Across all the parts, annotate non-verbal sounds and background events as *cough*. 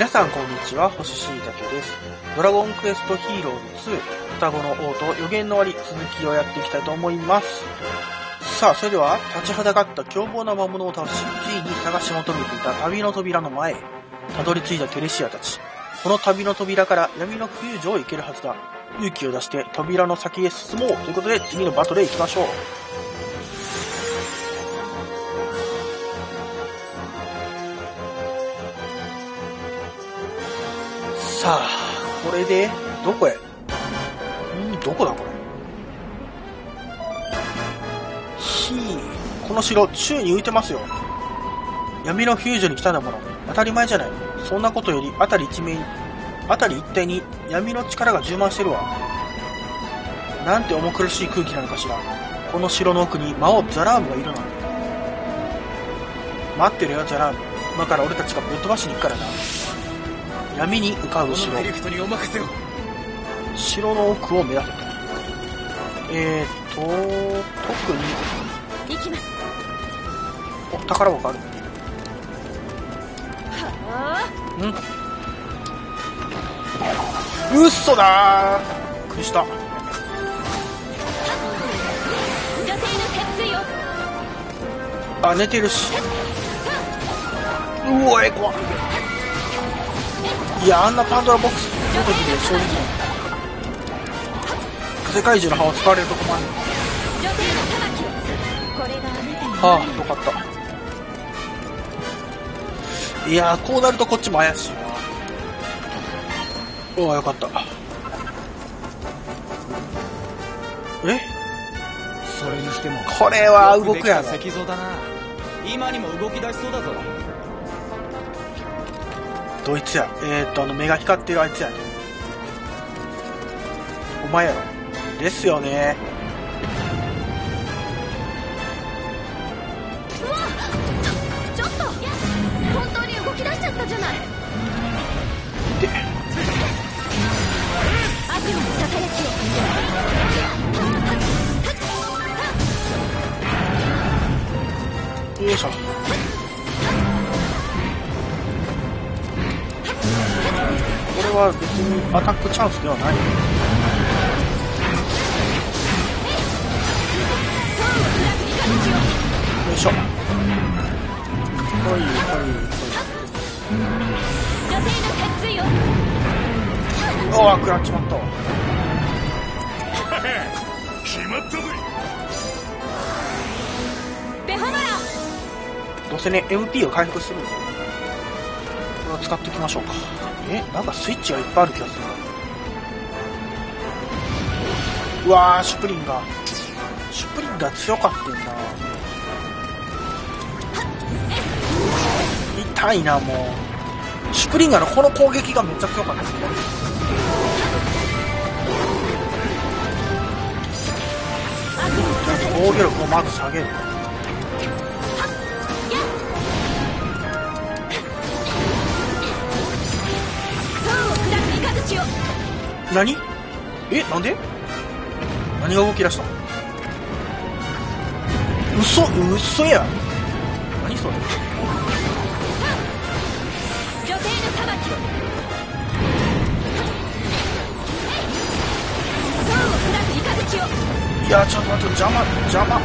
皆さんこんにちは、星しいたけです。ドラゴンクエストヒーローズ2、双子の王と予言の終わり、続きをやっていきたいと思います。さあ、それでは、立ちはだかった凶暴な魔物を倒し、ついに探し求めていた旅の扉の前へ、たどり着いたテレシアたち。この旅の扉から闇のフュージョンを行けるはずだ。勇気を出して扉の先へ進もうということで、次のバトルへ行きましょう。さあ、これで、どこへ？うんどこだこれ？ひー、この城、宙に浮いてますよ。闇のフュージョンに来たんだもの。当たり前じゃない。そんなことより、あたり一面、あたり一帯に闇の力が充満してるわ。なんて重苦しい空気なのかしら。この城の奥に魔王ザラームがいるなんて。待ってるよ、ザラーム。今から俺たちがぶっ飛ばしに行くからな。闇に浮かぶ城。城の奥を目指せと。えーと、特に、行きますお、宝箱ある。はあん嘘だーびっくりした。あ、寝てるし。うおえ、怖っいや、あんなパンドラボックス出てきて正直。世界中の歯を使われると困る。はあ、よかった。いやー、こうなるとこっちも怪しいわ。おわ、よかった。え？それにしてもこれは動くやろ石像だな今にも動き出しそうだぞどいつやえーっと、あの、目が光ってるあいつやね。お前やろ。ですよね。うわちょちょっと本当に動き出しちゃったじゃないで、悪魔のささやきをよいしょ。これは別にアタックチャンスではない。よいしょ。ほいほい女性の鉄よほい。おわ、食らっちまったわ。決まったぜベホマラどうせね、MP を回復するんで、これを使っていきましょうか。え、なんかスイッチがいっぱいある気がする。うわー、シュプリンガー。シュプリンガー強かってんな痛いな、もう。シュプリンガのこの攻撃がめっちゃ強かったですね。防御力をまず下げる。何？え、なんで？何が動き出した？の嘘、嘘や。何それ？女性の裁きを。塔をいや、ちょっと待って、邪魔、邪魔。悪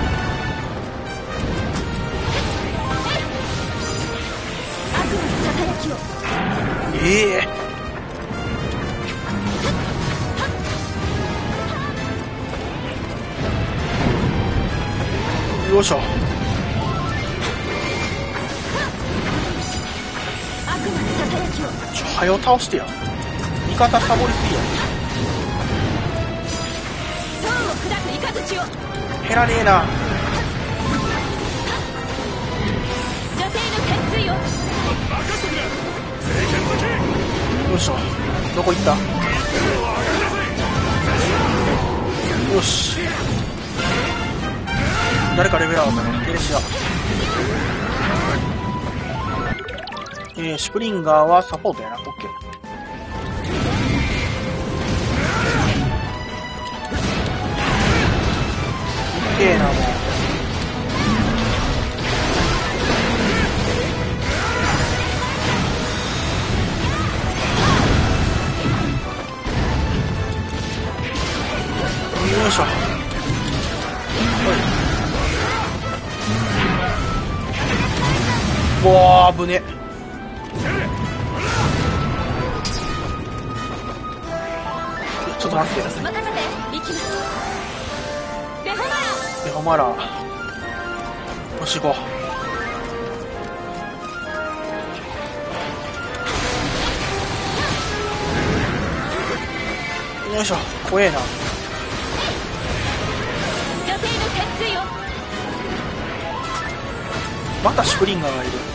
魔のささやきを。ええよいしょ。倒してや。味方サボりすぎや。減らねえな。よいしょ。どこ行った？よし。誰かレベルアップね。よしよ。えー、スプリンガーはサポートやな。オッケー。けえなもうよいしょわー危ねちょっと待って任せて行きますベホマラ。よし行こう。よいしょ。怖えな。女性の鉄槌をまたシュプリンガーがいる。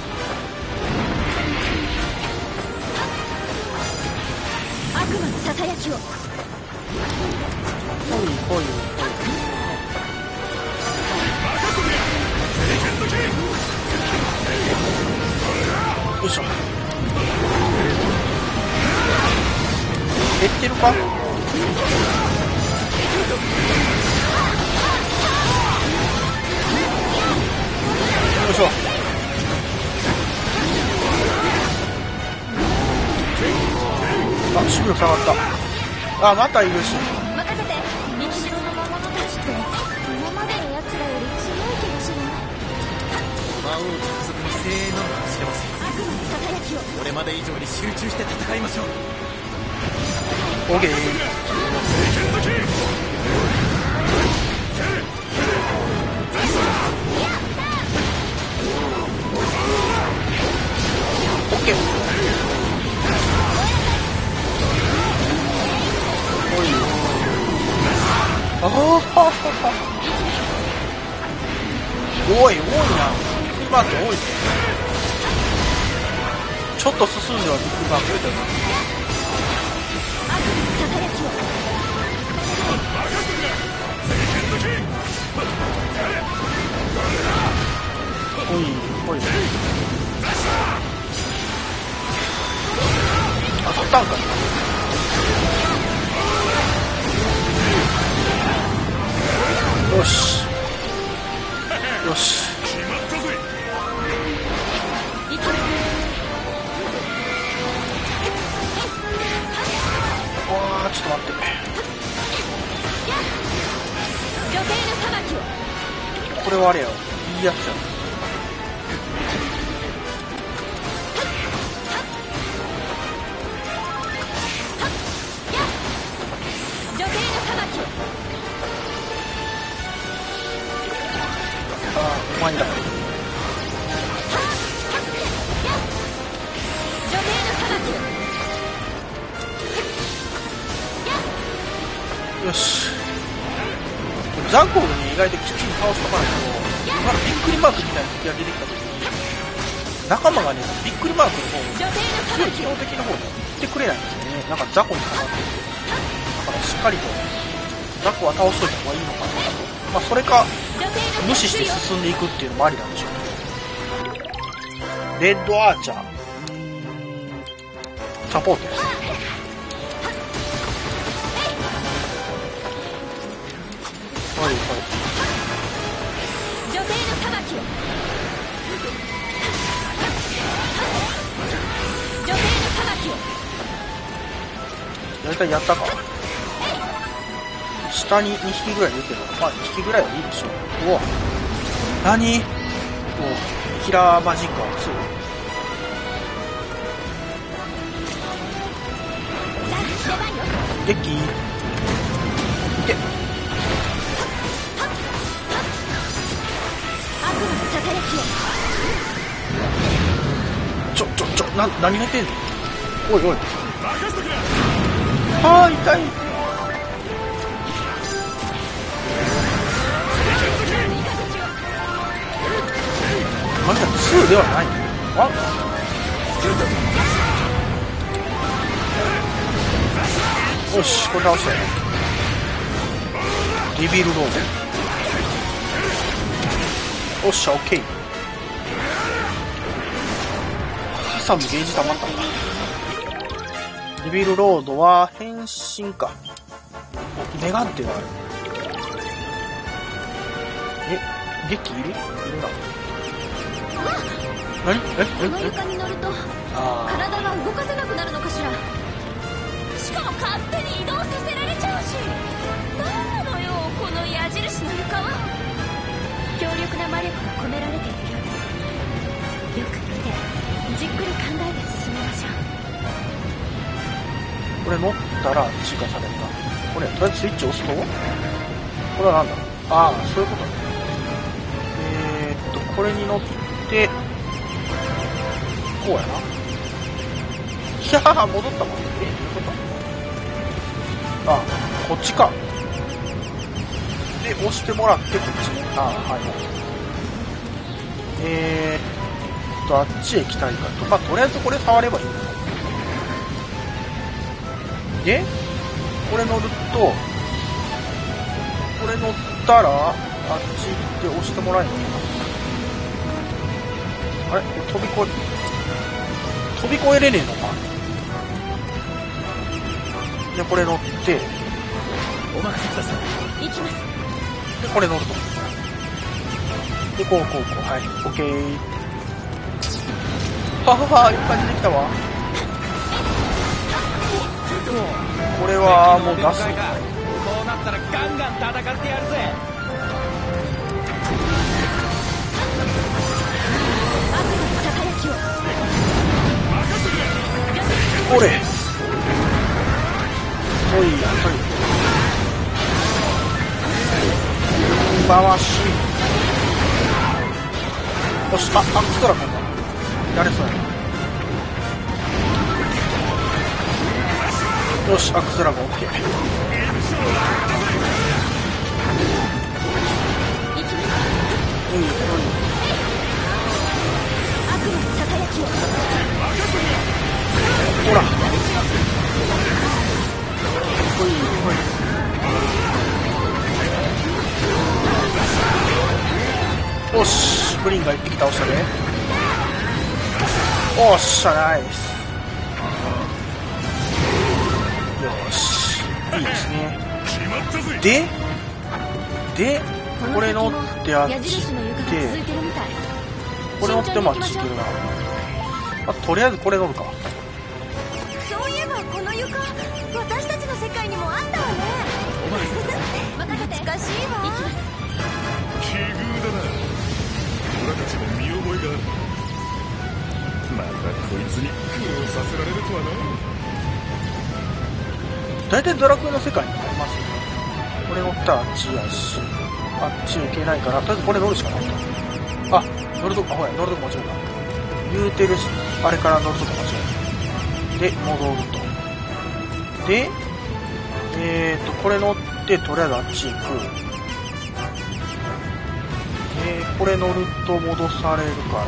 さやきを。ほいほいほいよいしょ。減ってるか？あ、守備力下がった。あ、またいるし。任せて。道の魔物たちって今までの奴らより強い気がしない魔王直属の精鋭なのかもしれません。悪魔のささやきをこれまで以上に集中して戦いましょう。オーケー。オッケーおい多いな今って多いねちょっと進んではビッグバン増えたな悪魔のささやきをおいおい当たったんか？ザコは倒しといた方がいいのかな。とまあそれか無視して進んでいくっていうのもありなんでしょうけどレッドアーチャー。サポートです。はいはい。女帝の裁きを女帝の裁きを大体やったか下に2匹ぐらいいる。けどまあ2匹ぐらいはいいでしょう。うわ何？おキラーマジックは2出番よデッキ？ーいて悪魔のささやきをちょちょちょな何がってんの？おいおい。はあ痛い2ではない。あ。よしこれ倒したよ。リビルロードおっしゃオッケーハサミゲージ溜まった。んだリビルロードは変身か。おメガンテがある。えゲッキいる？いるな何えこの床に乗ると体が動かせなくなるのかしら。しかも勝手に移動させられちゃうし。何なのよこの矢印の床は。強力な魔力が込められて。いるようですよく見て。じっくり考えて進めましょう。これ乗ったら追加されるかこれとりあえずスイッチ押すと。これは何だ？ああそういうこと。ねえ、っとこれに乗ってこうやな。いやー、戻ったもん。え、どういうこと？あ、こっちか。で、押してもらって、こっちね。あはいはい。えーっと、あっちへ行きたいかと。まあ、とりあえずこれ触ればいい。で、これ乗ると、これ乗ったら、あっち行って押してもらえるのかなあれこれ飛び越え、飛び越えれねえのか？で、これ乗って、で、お任せください行きますこれ乗ると。で、こう、こう、こう。はい。オッケー。ははは、いい感じできたわ。これは、もう出す。こうなったらガンガン戦ってやるぜこれ。おい、やっぱり。回し。よし、あ、アクストラ君だ。やれそうやな。よし、アクストラ君オッケー。行きますうん、うん。リーンが一匹倒したね。おっしゃ、ナイス。よし、いいですね。で、で、これ乗ってあっ矢ち行印の床がってこれ乗ってもあっち行けるな。あ、とりあえずこれ乗るか。そういえばこの床私たちの世界にもあったわね *laughs* *laughs* しいわ行きます奇遇だな俺たちも見覚えがあるまたこいつに苦労させられるとはな大体ドラクエの世界にありますよね。これ乗ったらあっちやし、あっち行けないから、とりあえずこれ乗るしかないと。あ、乗るとこ、あ、ほら、乗るとこ間違えた。言うてるし、あれから乗るとこ間違えた。で、戻ると。で、えーと、これ乗って、とりあえずあっち行く。で、これ乗ると戻されるから、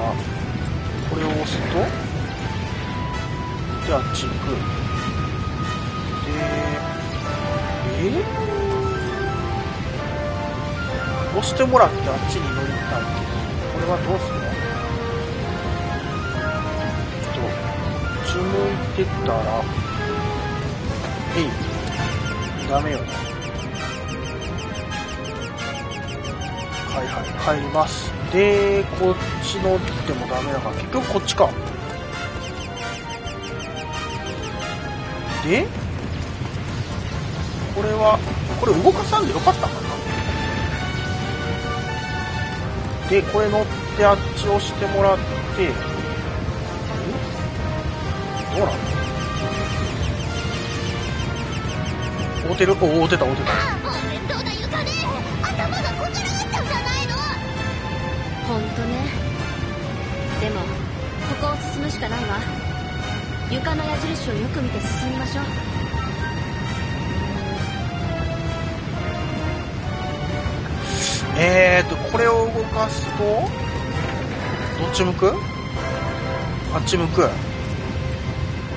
これを押すと、で、あっち行く。で、え押してもらってあっちに乗りたいけど、これはどうする？のと、こっち向いてたら、えい、ダメよね。はいはい、帰ります。で、こっち乗ってもダメだから、結局こっちか。で、これは、これ動かさんでよかったかなで、これ乗ってあっち押してもらって、どうなの合うてるお、合うてた合うてた。床の矢印をよく見て進みましょうえーと、これを動かすと、どっち向く？あっち向く。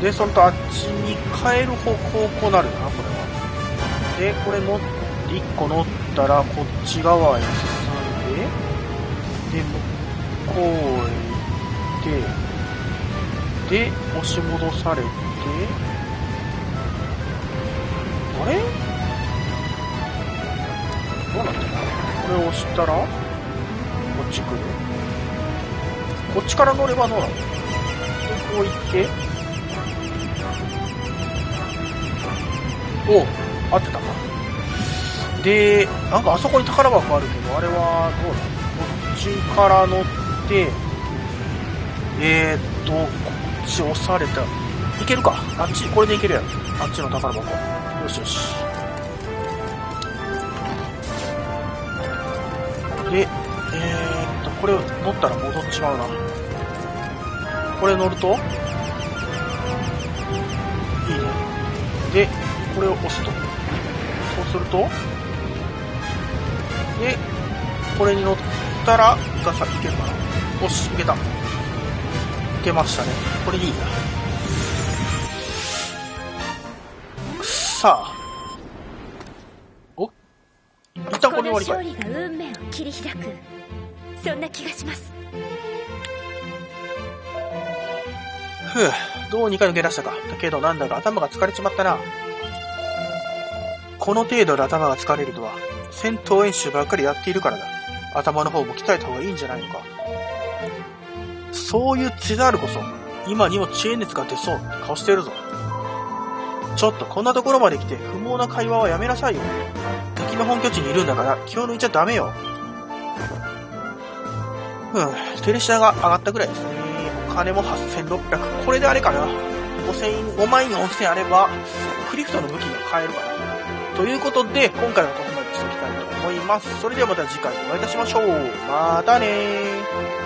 で、そのとあっちに変える方方向なるな、これは。で、これ乗っ、1個乗ったら、こっち側へ進んで、で、向こうへ行って、で、押し戻されて、あれ？どうなってんの？これを押したら、こっち来る？こっちから乗ればどうなの、こう行って、おう合ってたか？で、なんかあそこに宝箱あるけど、あれはどうなの？こっちから乗って、えーっと、こっち押された。いけるか？あっち、これでいけるやろ。あっちの宝箱。よしよし。で、えー、っと、これ乗ったら戻っちまうな。これ乗ると？いいね。で、これを押すと。そうすると、で、これに乗ったら、イカサいけるかな。よし、いけた。いけましたね。これいいや。さあ。お。一旦これ終わりかい。勝利が運命を切り。開くそんな気がしますふう、どうにか抜け出したか。だけどなんだか頭が疲れちまったな。この程度で頭が疲れるとは、戦闘演習ばっかり。やっているからだ。頭の方も鍛えた方がいいんじゃないのか。そういうツザールこそ、今にも知恵熱が出そうって顔してるぞ。ちょっとこんなところまで来て不毛な会話はやめなさいよ。敵の本拠地にいるんだから気を抜いちゃダメよ。うん、テレシアが上がったぐらいですね。お金も8600。これであれかな。5000、5万4000あれば、クリフトの武器が買えるかな。ということで、今回はここまでにしておきたいと思います。それではまた次回お会いいたしましょう。またねー。